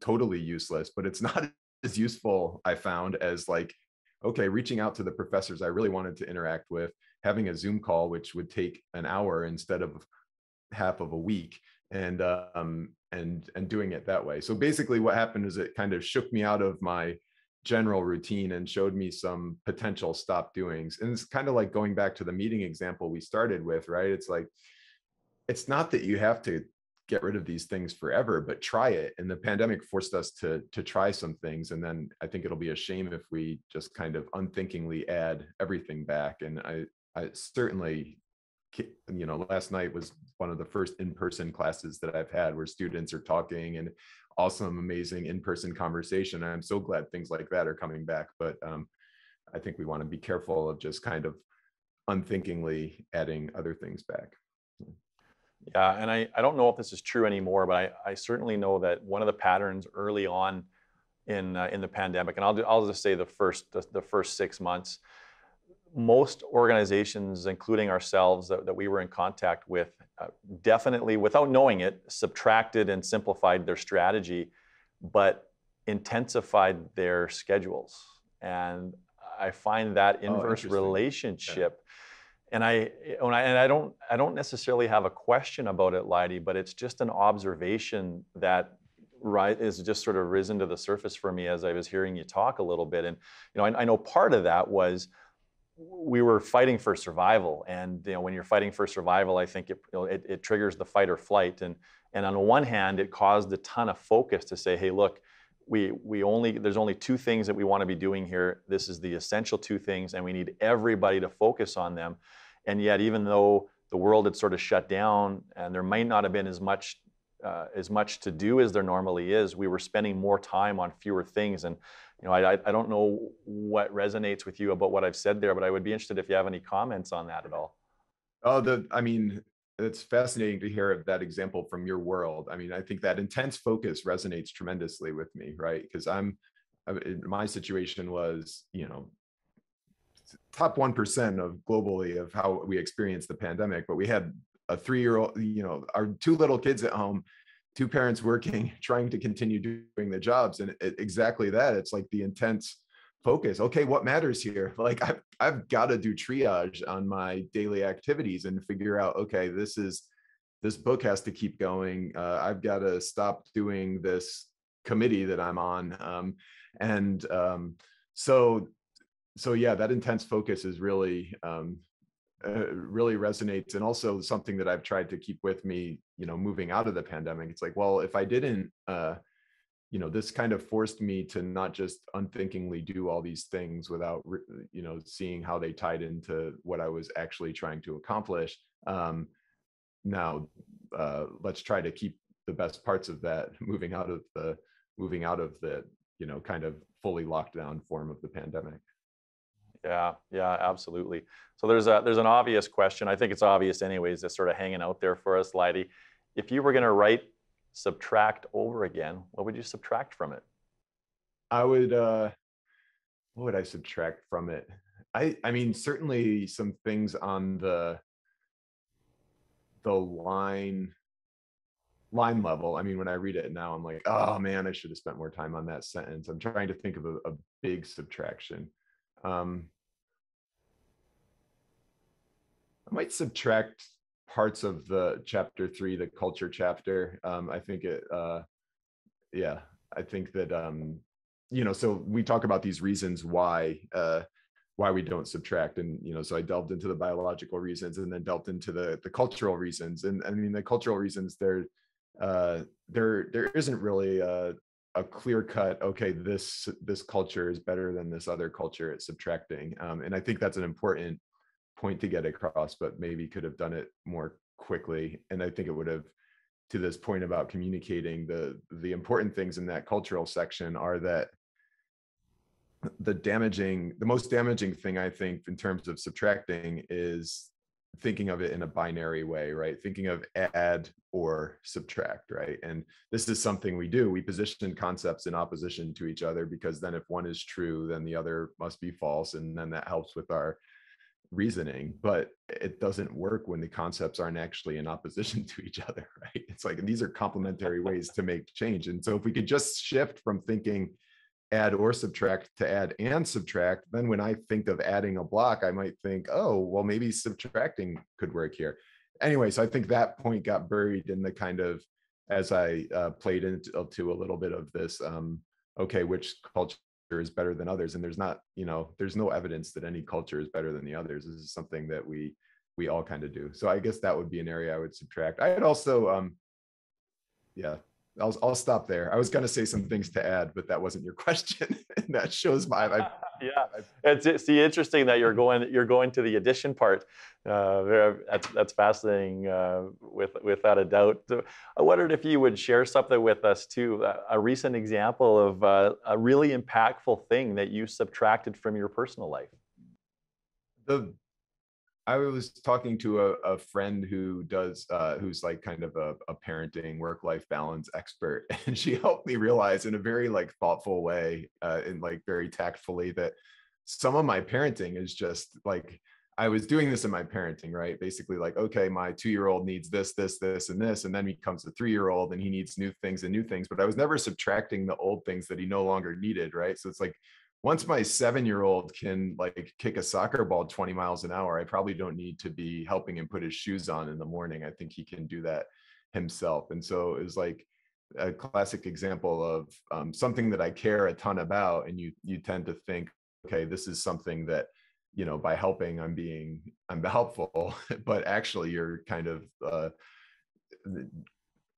totally useless but it's not as useful i found as like okay reaching out to the professors i really wanted to interact with having a zoom call which would take an hour instead of half of a week and um and and doing it that way. So basically what happened is it kind of shook me out of my general routine and showed me some potential stop doings. And it's kind of like going back to the meeting example we started with right? It's like it's not that you have to get rid of these things forever but try it. And the pandemic forced us to to try some things. And then i think it'll be a shame if we just kind of unthinkingly add everything back. And i i certainly you know last night was one of the first in-person classes that i've had where students are talking and awesome amazing in-person conversation. I'm so glad things like that are coming back but um, i think we want to be careful of just kind of unthinkingly adding other things back. Yeah, and I, I don't know if this is true anymore, but I, I certainly know that one of the patterns early on in uh, in the pandemic, and I'll do, I'll just say the first the, the first six months, most organizations, including ourselves that, that we were in contact with, uh, definitely without knowing it, subtracted and simplified their strategy, but intensified their schedules. And I find that oh, inverse oh, relationship and I, when I and I don't I don't necessarily have a question about it, Leidy, but it's just an observation that right is just sort of risen to the surface for me as I was hearing you talk a little bit. And you know, I, I know part of that was we were fighting for survival, and you know, when you're fighting for survival, I think it, you know, it, it triggers the fight or flight. And and on the one hand, it caused a ton of focus to say, hey, look, we we only there's only two things that we want to be doing here. This is the essential two things, and we need everybody to focus on them. And yet, even though the world had sort of shut down and there might not have been as much uh, as much to do as there normally is, we were spending more time on fewer things. And you know, I, I don't know what resonates with you about what I've said there, but I would be interested if you have any comments on that at all. Oh, the I mean, it's fascinating to hear of that example from your world. I mean, I think that intense focus resonates tremendously with me, right? Because I'm my situation was, you know, top 1% of globally of how we experienced the pandemic but we had a three year old you know our two little kids at home two parents working trying to continue doing the jobs. And it, exactly that it's like the intense focus. Okay what matters here? Like i've, I've got to do triage on my daily activities and figure out okay this is this book has to keep going. Uh, i've got to stop doing this committee that i'm on. Um, and um, so so yeah, that intense focus is really um, uh, really resonates, and also something that I've tried to keep with me. You know, moving out of the pandemic, it's like, well, if I didn't, uh, you know, this kind of forced me to not just unthinkingly do all these things without, you know, seeing how they tied into what I was actually trying to accomplish. Um, now, uh, let's try to keep the best parts of that moving out of the moving out of the you know kind of fully locked down form of the pandemic yeah, yeah, absolutely. So there's a there's an obvious question. I think it's obvious anyways, that's sort of hanging out there for us, Leidy. If you were going to write subtract over again, what would you subtract from it? I would uh what would I subtract from it? I I mean certainly some things on the the line line level. I mean, when I read it now, I'm like, oh man, I should have spent more time on that sentence. I'm trying to think of a, a big subtraction. Um, I might subtract parts of the chapter three, the culture chapter. Um, I think it, uh, yeah, I think that, um, you know, so we talk about these reasons why, uh, why we don't subtract. And, you know, so I delved into the biological reasons and then delved into the, the cultural reasons. And I mean, the cultural reasons there, uh, there, there isn't really a, a clear cut, okay, this, this culture is better than this other culture at subtracting. Um, and I think that's an important point to get across, but maybe could have done it more quickly. And I think it would have, to this point about communicating the the important things in that cultural section are that the damaging the most damaging thing i think in terms of subtracting is thinking of it in a binary way right? Thinking of add or subtract right? And this is something we do. We position concepts in opposition to each other because then if one is true then the other must be false and then that helps with our reasoning. But it doesn't work when the concepts aren't actually in opposition to each other right? It's like these are complementary ways to make change. And so if we could just shift from thinking add or subtract to add and subtract then when i think of adding a block i might think oh well maybe subtracting could work here. Anyway so i think that point got buried in the kind of as i uh, played into a little bit of this um, okay which culture is better than others? And there's not you know there's no evidence that any culture is better than the others. This is something that we we all kind of do. So i guess that would be an area i would subtract. I'd also um yeah I'll, I'll stop there. I was going to say some things to add, but that wasn't your question. and that shows my. I've, yeah, it's, it's interesting that you're going you're going to the addition part. Uh, that's that's fascinating, uh, with without a doubt. I wondered if you would share something with us too, a, a recent example of uh, a really impactful thing that you subtracted from your personal life. The I was talking to a, a friend who does, uh, who's like kind of a, a parenting work-life balance expert, and she helped me realize in a very like thoughtful way, uh, and like very tactfully that some of my parenting is just like I was doing this in my parenting, right? Basically, like, okay, my two-year-old needs this, this, this, and this, and then he comes a three-year-old and he needs new things and new things. But I was never subtracting the old things that he no longer needed, right? So it's like once my seven year old can like kick a soccer ball 20 miles an hour, I probably don't need to be helping him put his shoes on in the morning. I think he can do that himself. And so it was like a classic example of um, something that I care a ton about. And you you tend to think, okay, this is something that you know by helping i'm being i'm helpful but actually you're kind of uh,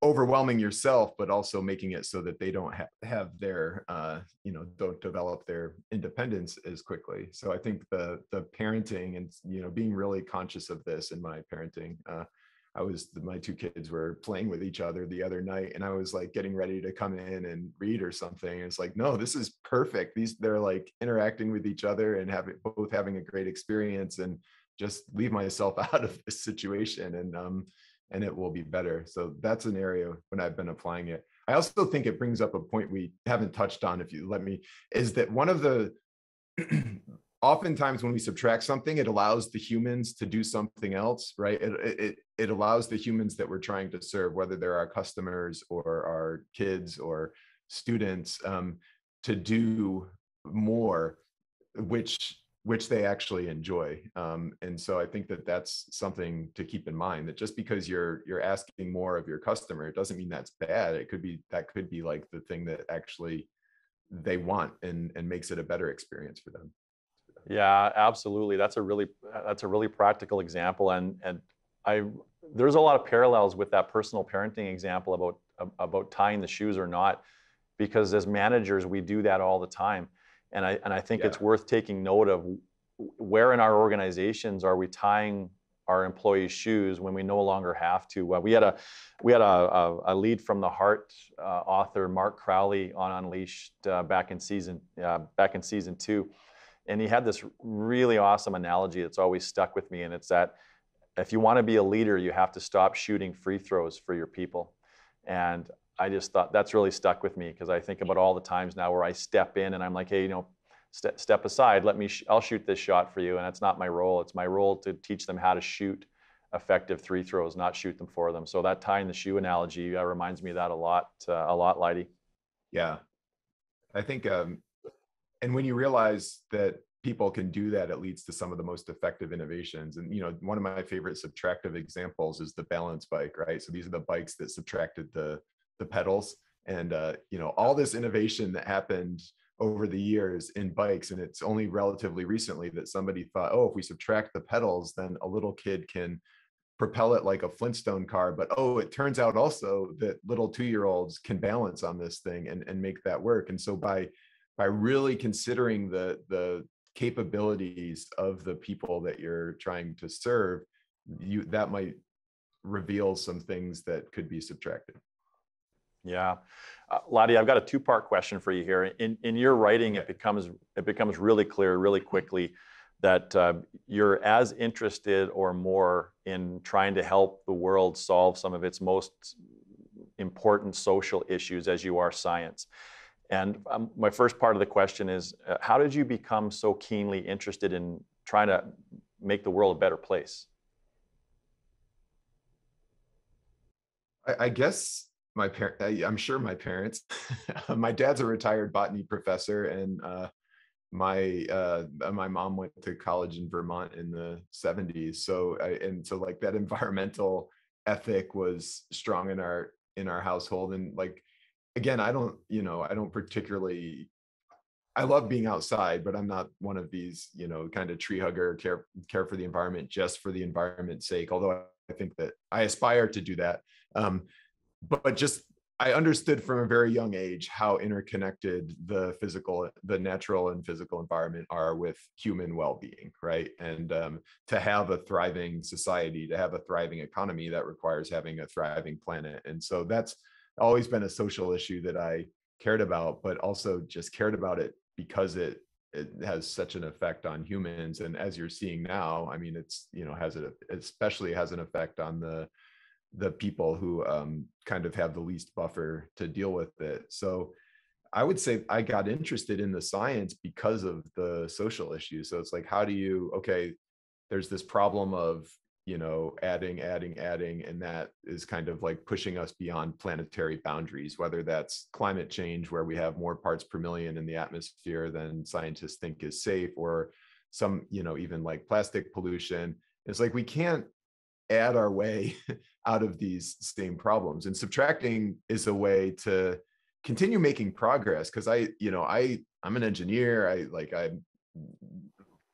overwhelming yourself but also making it so that they don't ha- have their uh, you know don't develop their independence as quickly. So i think the the parenting and you know being really conscious of this in my parenting uh, i was my two kids were playing with each other the other night and i was like getting ready to come in and read or something it's like no this is perfect. These they're like interacting with each other and having both having a great experience and just leave myself out of this situation and um and it will be better. So that's an area when I've been applying it. I also think it brings up a point we haven't touched on, if you let me, is that one of the oftentimes when we subtract something, it allows the humans to do something else, right? It, it, it allows the humans that we're trying to serve, whether they're our customers or our kids or students, um, to do more, which which they actually enjoy um, and so i think that that's something to keep in mind that just because you're you're asking more of your customer it doesn't mean that's bad it could be that could be like the thing that actually they want and and makes it a better experience for them. Yeah absolutely that's a really that's a really practical example and and i there's a lot of parallels with that personal parenting example about about tying the shoes or not because as managers we do that all the time and I, and I think yeah. it's worth taking note of where in our organizations are we tying our employees' shoes when we no longer have to. Uh, we had a we had a, a, a lead from the Heart uh, author Mark Crowley on Unleashed uh, back in season uh, back in season two, and he had this really awesome analogy that's always stuck with me, and it's that if you want to be a leader, you have to stop shooting free throws for your people. And I just thought that's really stuck with me because I think about all the times now where I step in and I'm like, hey, you know, step step aside. Let me. Sh- I'll shoot this shot for you, and that's not my role. It's my role to teach them how to shoot effective three throws, not shoot them for them. So that tie tying the shoe analogy uh, reminds me of that a lot, uh, a lot, Leidy. Yeah, I think, um, and when you realize that people can do that, it leads to some of the most effective innovations. And you know, one of my favorite subtractive examples is the balance bike, right? So these are the bikes that subtracted the the pedals, and uh, you know, all this innovation that happened over the years in bikes, and it's only relatively recently that somebody thought, oh, if we subtract the pedals, then a little kid can propel it like a Flintstone car. But oh, it turns out also that little two-year-olds can balance on this thing and, and make that work. And so by by really considering the the capabilities of the people that you're trying to serve, you that might reveal some things that could be subtracted. Yeah, uh, Leidy, I've got a two-part question for you here. In in your writing, it becomes it becomes really clear really quickly that uh, you're as interested or more in trying to help the world solve some of its most important social issues as you are science. And um, my first part of the question is uh, how did you become so keenly interested in trying to make the world a better place? I, I guess my parent, I'm sure my parents, my dad's a retired botany professor and uh, my uh my mom went to college in Vermont in the 70s so I, and so like that environmental ethic was strong in our in our household. And like again I don't you know I don't particularly I love being outside but I'm not one of these you know kind of tree hugger care care for the environment just for the environment's sake although I think that I aspire to do that. Um but just I understood from a very young age how interconnected the physical, the natural and physical environment are with human well-being, right? And um, to have a thriving society, to have a thriving economy, that requires having a thriving planet. And so that's always been a social issue that I cared about, but also just cared about it because it it has such an effect on humans. And as you're seeing now, I mean, it's you know has it especially has an effect on the the people who um, kind of have the least buffer to deal with it. So I would say I got interested in the science because of the social issues. So it's like, how do you, okay, there's this problem of, you know, adding, adding, adding, and that is kind of like pushing us beyond planetary boundaries, whether that's climate change, where we have more parts per million in the atmosphere than scientists think is safe, or some, you know, even like plastic pollution. It's like we can't add our way out of these same problems. And subtracting is a way to continue making progress because i you know i i'm an engineer. I like i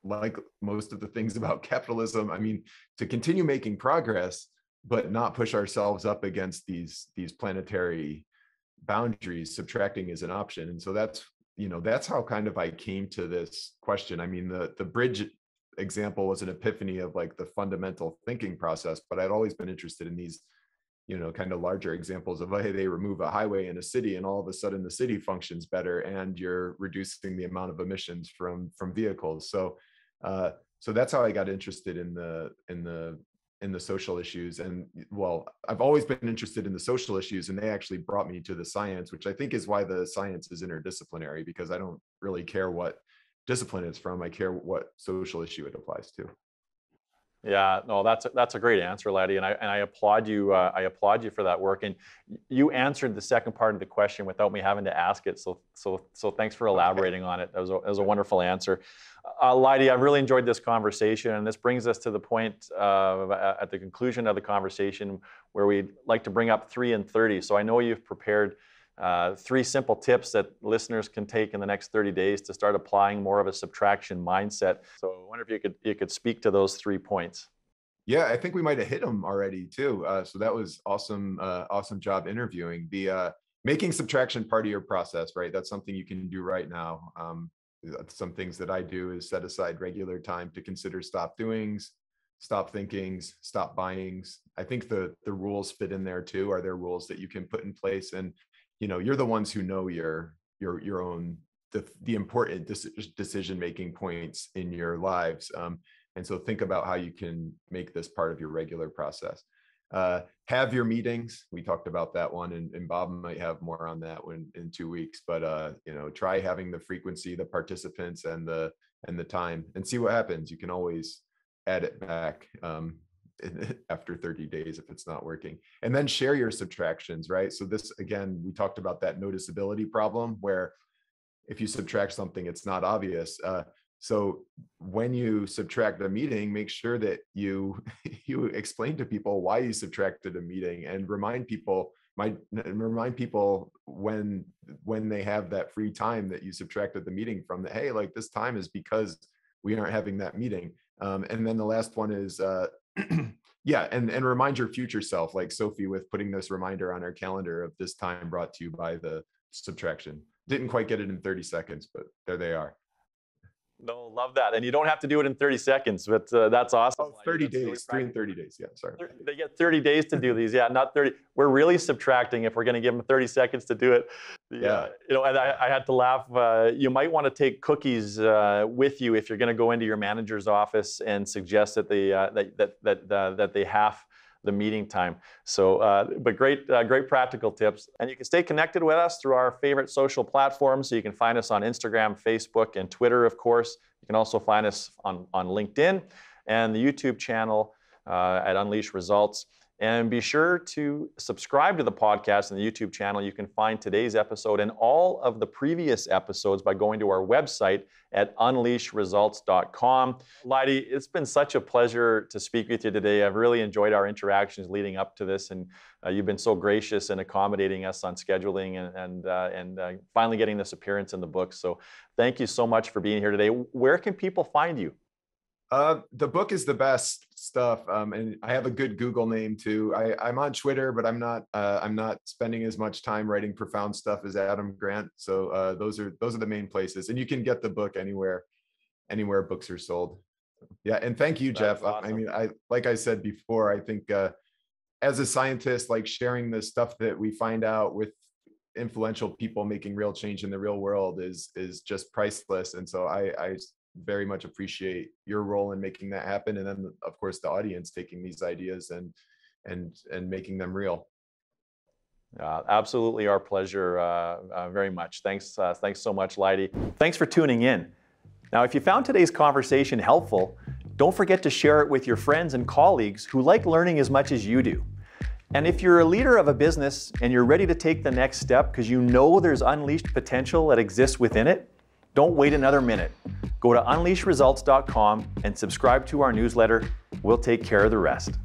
like most of the things about capitalism i mean to continue making progress but not push ourselves up against these these planetary boundaries subtracting is an option. And so that's you know that's how kind of i came to this question. I mean the the bridge example was an epiphany of like the fundamental thinking process but i'd always been interested in these you know kind of larger examples of hey they remove a highway in a city and all of a sudden the city functions better and you're reducing the amount of emissions from from vehicles. So uh so that's how i got interested in the in the in the social issues. And well i've always been interested in the social issues and they actually brought me to the science which i think is why the science is interdisciplinary because i don't really care what discipline it's from. I care what social issue it applies to. Yeah, no, that's a, that's a great answer, Leidy, and I and I applaud you. Uh, I applaud you for that work, and you answered the second part of the question without me having to ask it. So so so thanks for elaborating on it. That was a, that was a wonderful answer, uh, Leidy. I've really enjoyed this conversation, and this brings us to the point uh, at the conclusion of the conversation where we'd like to bring up three and thirty. So I know you've prepared uh, three simple tips that listeners can take in the next 30 days to start applying more of a subtraction mindset. So I wonder if you could you could speak to those three points. Yeah, I think we might have hit them already too. Uh, so that was awesome, uh, awesome job interviewing. The uh, making subtraction part of your process, right? That's something you can do right now. Um, some things that I do is set aside regular time to consider stop doings, stop thinkings, stop buyings. I think the the rules fit in there too. Are there rules that you can put in place? And you know you're the ones who know your your your own the the important decision making points in your lives um, and so think about how you can make this part of your regular process. Uh, have your meetings. We talked about that one and, and bob might have more on that one in two weeks but uh, you know try having the frequency the participants and the and the time and see what happens. You can always add it back um, after 30 days if it's not working. And then share your subtractions right? So this again we talked about that noticeability problem where if you subtract something it's not obvious uh, So when you subtract a meeting, make sure that you you explain to people why you subtracted a meeting and remind people might remind people when when they have that free time that you subtracted the meeting from that hey like this time is because we aren't having that meeting. Um, and then the last one is uh, yeah and and remind your future self like sophie with putting this reminder on our calendar of this time brought to you by the subtraction. Didn't quite get it in 30 seconds but there they are no, love that. And you don't have to do it in 30 seconds, but uh, that's awesome. Oh, 30 days, really three and 30 days. Yeah, sorry. They get 30 days to do these. Yeah, not 30. We're really subtracting if we're going to give them 30 seconds to do it. Yeah. Uh, you know, and I, I, had to laugh. Uh, you might want to take cookies uh, with you if you're going to go into your manager's office and suggest that they, uh, that, that, that, uh, that they have the meeting time. So, uh, but great, uh, great practical tips. And you can stay connected with us through our favorite social platforms. So you can find us on Instagram, Facebook, and Twitter, of course. You can also find us on, on LinkedIn and the YouTube channel uh, at Unleash Results. And be sure to subscribe to the podcast and the YouTube channel. You can find today's episode and all of the previous episodes by going to our website at unleashresults.com. Leidy, it's been such a pleasure to speak with you today. I've really enjoyed our interactions leading up to this, and uh, you've been so gracious in accommodating us on scheduling and and, uh, and uh, finally getting this appearance in the book. So, thank you so much for being here today. Where can people find you? Uh, the book is the best stuff, um, and I have a good Google name too. I, am on Twitter, but I'm not. Uh, I'm not spending as much time writing profound stuff as Adam Grant. So uh, those are those are the main places, and you can get the book anywhere, anywhere books are sold. Yeah, and thank you, That's Jeff. Awesome. I mean, I like I said before, I think uh, as a scientist, like sharing the stuff that we find out with influential people making real change in the real world is is just priceless. And so I I very much appreciate your role in making that happen and then of course the audience taking these ideas and and and making them real. Uh, absolutely our pleasure uh, uh, very much. Thanks uh, thanks so much Leidy. thanks for tuning in. Now if you found today's conversation helpful don't forget to share it with your friends and colleagues who like learning as much as you do. And if you're a leader of a business and you're ready to take the next step because you know there's unleashed potential that exists within it don't wait another minute. Go to unleashresults.com and subscribe to our newsletter. We'll take care of the rest.